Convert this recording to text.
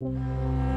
Música